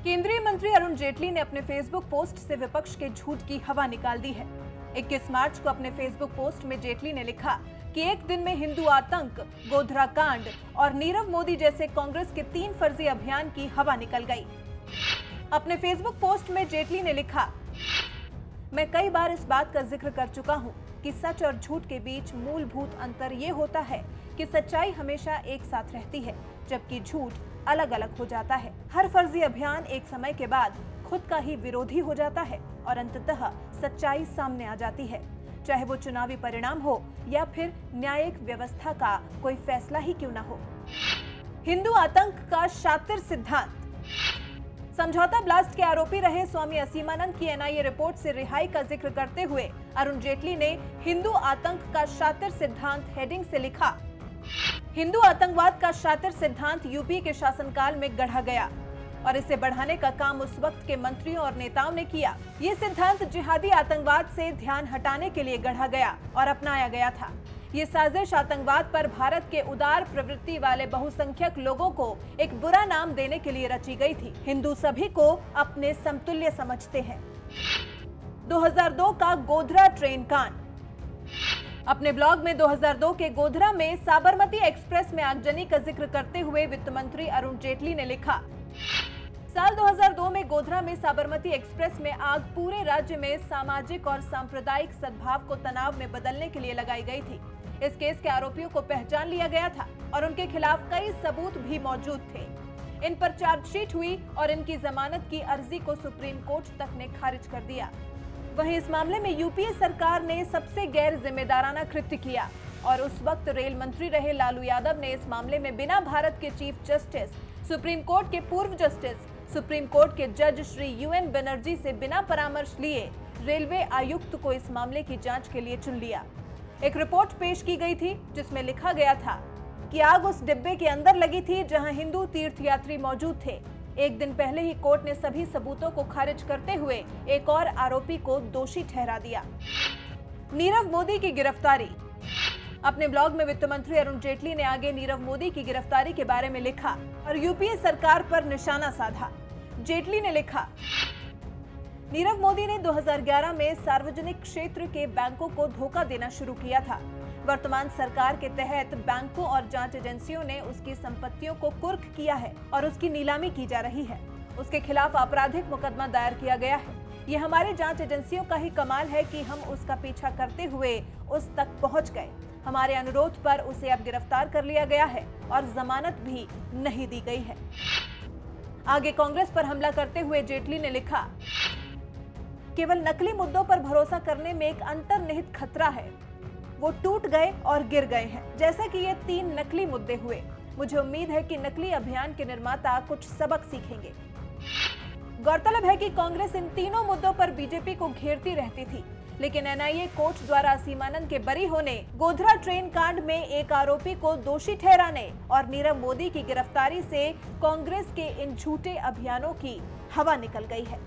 अरुण जेटली ने अपने Facebook post से विपक्ष के झूठ की हवा निकाल दी है। 21 मार्च को अपने फेसबुक पोस्ट में जेटली ने लिखा कि एक दिन में हिंदू आतंक, गोधरा कांड और नीरव मोदी जैसे कांग्रेस के तीन फर्जी अभियान की हवा निकल गई। अपने फेसबुक पोस्ट में जेटली ने लिखा, मैं कई बार इस बात का ज़िक्र कर चुका हूँ कि सच और झूठ के बीच मूलभूत अंतर ये होता है कि सच्चाई हमेशा एक साथ रहती है, जबकि झूठ अलग अलग हो जाता है। हर फर्जी अभियान एक समय के बाद खुद का ही विरोधी हो जाता है और अंततः सच्चाई सामने आ जाती है। चाहे वो चुनावी परिणाम हो या फिर न्यायिक व्यवस्था का कोई फैसला ही क्यों न हो। हिंदू आतंक का शातिर सिद्धांत। समझौता ब्लास्ट के आरोपी रहे स्वामी असीमानंद की एनआईए रिपोर्ट से रिहाई का ज़िक्र करते हुए अरुण जेटली ने हिंदू आतंक का शातिर सिद्धांत हेडिंग से लिखा। हिंदू आतंकवाद का शातिर सिद्धांत यूपी के शासनकाल में गढ़ा गया और इसे बढ़ाने का काम उस वक्त के मंत्रियों और नेताओं ने किया। ये सिद्धांत जिहादी आतंकवाद से ध्यान हटाने के लिए गढ़ा गया और अपनाया गया था। ये साजिश आतंकवाद पर भारत के उदार प्रवृत्ति वाले बहुसंख्यक लोगों को एक बुरा नाम देने के लिए रची गई थी। हिंदू सभी को अपने समतुल्य समझते हैं। 2002 का गोधरा ट्रेन कांड। अपने ब्लॉग में 2002 के गोधरा में साबरमती एक्सप्रेस में आगजनी का ज़िक्र करते हुए वित्त मंत्री अरुण जेटली ने लिखा। साल 2002 में गोधरा में साबरमती एक्सप्रेस में आग पूरे राज्य में सामाजिक और सांप्रदायिक सद्भाव को तनाव में बदलने के लिए लगाई गई थी। इस केस के आरोपियों को पहचान लिया गया था और उनके खिलाफ कई सबूत भी मौजूद थे। इन पर चार्जशीट हुई और इनकी जमानत की अर्जी को सुप्रीम कोर्ट तक ने खारिज कर दिया। वहीं इस मामले में यूपीए सरकार ने सबसे गैर जिम्मेदाराना कृत्य किया। और उस वक्त रेल मंत्री रहे लालू यादव ने इस मामले में बिना भारत के चीफ जस्टिस, सुप्रीम कोर्ट के पूर्व जस्टिस, सुप्रीम कोर्ट के जज श्री यूएन बनर्जी से बिना परामर्श लिए रेलवे आयुक्त को इस मामले की जाँच के लिए चुन लिया। एक रिपोर्ट पेश की गई थी, जिसमें लिखा गया था कि आग उस डिब्बे के अंदर लगी थी जहाँ हिंदू तीर्थयात्री मौजूद थे। एक दिन पहले ही कोर्ट ने सभी सबूतों को खारिज करते हुए एक और आरोपी को दोषी ठहरा दिया। नीरव मोदी की गिरफ्तारी। अपने ब्लॉग में वित्त मंत्री अरुण जेटली ने आगे नीरव मोदी की गिरफ्तारी के बारे में लिखा और यूपीए सरकार पर निशाना साधा। जेटली ने लिखा, नीरव मोदी ने 2011 में सार्वजनिक क्षेत्र के बैंकों को धोखा देना शुरू किया था। वर्तमान सरकार के तहत बैंकों और जाँच एजेंसियों ने उसकी संपत्तियों को कुर्क किया है और उसकी नीलामी की जा रही है। उसके खिलाफ आपराधिक मुकदमा दायर किया गया है। ये हमारे जाँच एजेंसियों का ही कमाल है कि हम उसका पीछा करते हुए उस तक पहुँच गए। हमारे अनुरोध पर उसे अब गिरफ़्तार कर लिया गया है और जमानत भी नहीं दी गई है। आगे कांग्रेस पर हमला करते हुए जेटली ने लिखा, केवल नकली मुद्दों पर भरोसा करने में एक अंतर्निहित खतरा है। वो टूट गए और गिर गए हैं। जैसा कि ये तीन नकली मुद्दे हुए। मुझे उम्मीद है कि नकली अभियान के निर्माता कुछ सबक सीखेंगे। गौरतलब है कि कांग्रेस इन तीनों मुद्दों पर बीजेपी को घेरती रहती थी। लेकिन एनआईए कोर्ट द्वारा सीमानंद के बरी होने, गोधरा ट्रेन कांड में एक आरोपी को दोषी ठहराने और नीरव मोदी की गिरफ्तारी से कांग्रेस के इन झूठे अभियानों की हवा निकल गई है।